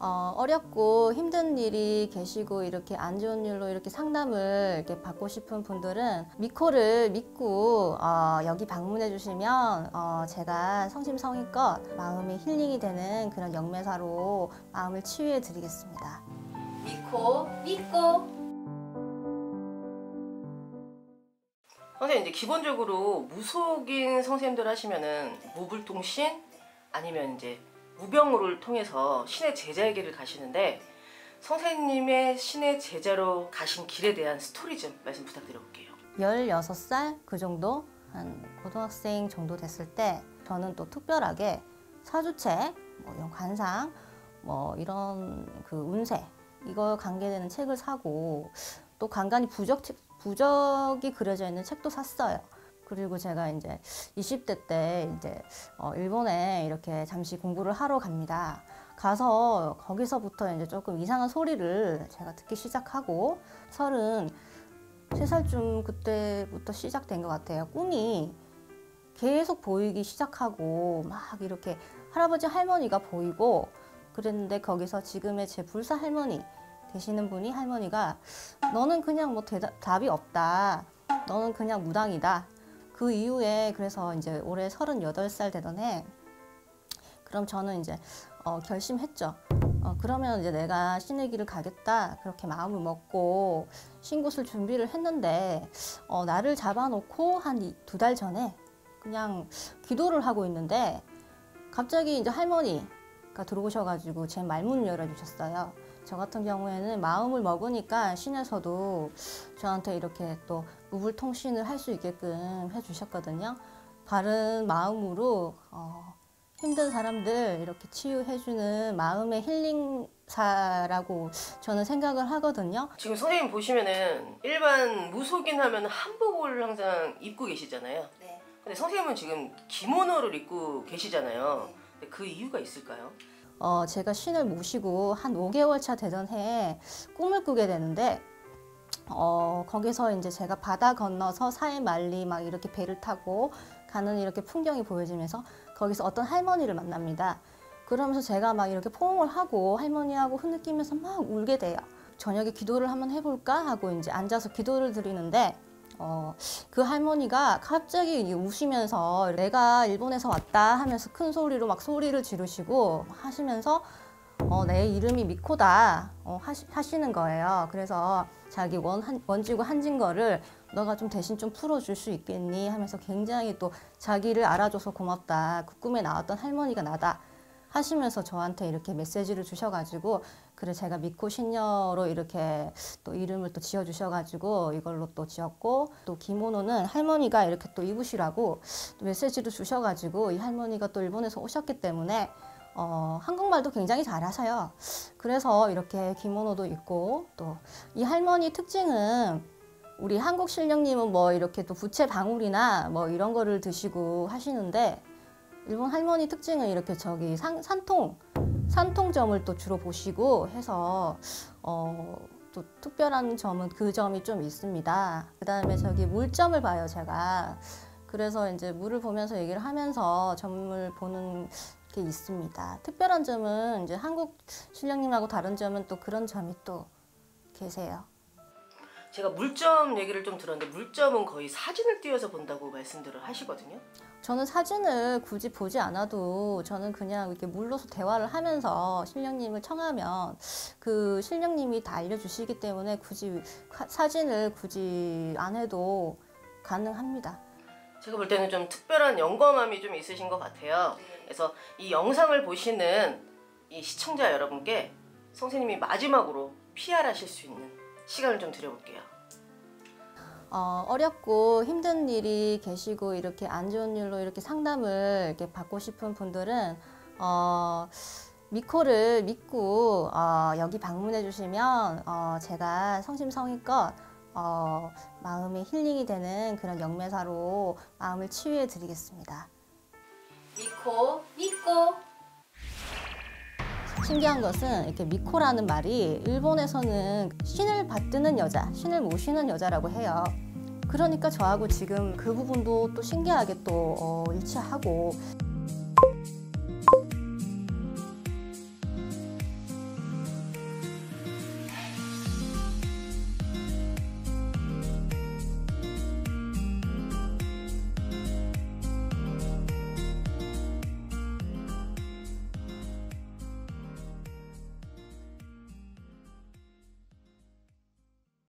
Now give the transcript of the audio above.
어, 어렵고 힘든 일이 계시고 이렇게 안 좋은 일로 이렇게 상담을 이렇게 받고 싶은 분들은 미코를 믿고 어, 여기 방문해 주시면 어, 제가 성심성의껏 마음이 힐링이 되는 그런 영매사로 마음을 치유해 드리겠습니다. 미코 믿고 선생님 이제 기본적으로 무속인 선생님들 하시면은 무불통신 아니면 이제 무병우를 통해서 신의 길을 가시는데 선생님의 신의 제자로 가신 길에 대한 스토리 좀 말씀 부탁드려볼게요. 16살 그 정도 한 고등학생 정도 됐을 때 저는 또 특별하게 사주책, 뭐 이런 관상, 뭐 이런 그 운세 이거 관계되는 책을 사고 또 간간히 부적 책- 부적이 그려져 있는 책도 샀어요. 그리고 제가 이제 20대 때 이제 어, 일본에 이렇게 잠시 공부를 하러 갑니다. 가서 거기서부터 이제 조금 이상한 소리를 제가 듣기 시작하고 서른 세 살쯤 그때부터 시작된 것 같아요. 꿈이 계속 보이기 시작하고 막 이렇게 할아버지 할머니가 보이고 그랬는데 거기서 지금의 제 불사 할머니 되시는 분이 할머니가 너는 그냥 뭐 대답, 답이 없다. 너는 그냥 무당이다. 그 이후에 그래서 이제 올해 38살 되던 해 그럼 저는 이제 어, 결심했죠. 어, 그러면 이제 내가 신의 길을 가겠다. 그렇게 마음을 먹고 신곳을 준비를 했는데 어, 나를 잡아놓고 한 두 달 전에 그냥 기도를 하고 있는데 갑자기 이제 할머니가 들어오셔가지고 제 말문을 열어주셨어요. 저 같은 경우에는 마음을 먹으니까 신에서도 저한테 이렇게 또 무불통신을 할 수 있게끔 해주셨거든요. 바른 마음으로 어, 힘든 사람들 이렇게 치유해주는 마음의 힐링사라고 저는 생각을 하거든요. 지금 선생님 보시면은 일반 무속인 하면 한복을 항상 입고 계시잖아요. 네. 근데 선생님은 지금 기모노를 입고 계시잖아요. 근데 그 이유가 있을까요? 어, 제가 신을 모시고 한 5개월 차 되던 해에 꿈을 꾸게 되는데, 어, 거기서 이제 제가 바다 건너서 사해 말리 막 이렇게 배를 타고 가는 이렇게 풍경이 보여지면서 거기서 어떤 할머니를 만납니다. 그러면서 제가 막 이렇게 포옹을 하고 할머니하고 흐느끼면서 막 울게 돼요. 저녁에 기도를 한번 해볼까 하고 이제 앉아서 기도를 드리는데, 어, 그 할머니가 갑자기 우시면서 내가 일본에서 왔다 하면서 큰 소리로 막 소리를 지르시고 하시면서 어, 내 이름이 미코다 어, 하시, 하시는 거예요. 그래서 자기 원, 한, 원지고 한진 거를 너가 좀 대신 좀 풀어줄 수 있겠니 하면서 굉장히 또 자기를 알아줘서 고맙다. 그 꿈에 나왔던 할머니가 나다. 하시면서 저한테 이렇게 메시지를 주셔가지고 그래 제가 미코 신녀로 이렇게 또 이름을 또 지어주셔가지고 이걸로 또 지었고 또 기모노는 할머니가 이렇게 또 입으시라고 또 메시지를 주셔가지고 이 할머니가 또 일본에서 오셨기 때문에 어, 한국말도 굉장히 잘하셔요. 그래서 이렇게 기모노도 입고 또 이 할머니 특징은 우리 한국 신령님은 뭐 이렇게 또 부채 방울이나 뭐 이런 거를 드시고 하시는데 일본 할머니 특징은 이렇게 저기 산, 산통 산통점을 또 주로 보시고 해서 어, 또 특별한 점은 그 점이 좀 있습니다. 그 다음에 저기 물점을 봐요 제가. 그래서 이제 물을 보면서 얘기를 하면서 점을 보는 게 있습니다. 특별한 점은 이제 한국 신령님하고 다른 점은 또 그런 점이 또 계세요. 제가 물점 얘기를 좀 들었는데 물점은 거의 사진을 띄워서 본다고 말씀들을 하시거든요. 저는 사진을 굳이 보지 않아도 저는 그냥 이렇게 물로서 대화를 하면서 신령님을 청하면 그 신령님이 다 알려주시기 때문에 굳이 화- 사진을 굳이 안 해도 가능합니다. 제가 볼 때는 좀 특별한 영감함이 좀 있으신 것 같아요. 그래서 이 영상을 보시는 이 시청자 여러분께 선생님이 마지막으로 PR하실 수 있는 시간을 좀 드려볼게요. 어, 어렵고 힘든 일이 계시고 이렇게 안 좋은 일로 이렇게 상담을 이렇게 받고 싶은 분들은 어, 미코를 믿고 어, 여기 방문해 주시면 어, 제가 성심성의껏 어, 마음이 힐링이 되는 그런 영매사로 마음을 치유해 드리겠습니다. 미코 믿고 신기한 것은 이렇게 미코라는 말이 일본에서는 신을 받드는 여자, 신을 모시는 여자라고 해요. 그러니까 저하고 지금 그 부분도 또 신기하게 또 어, 일치하고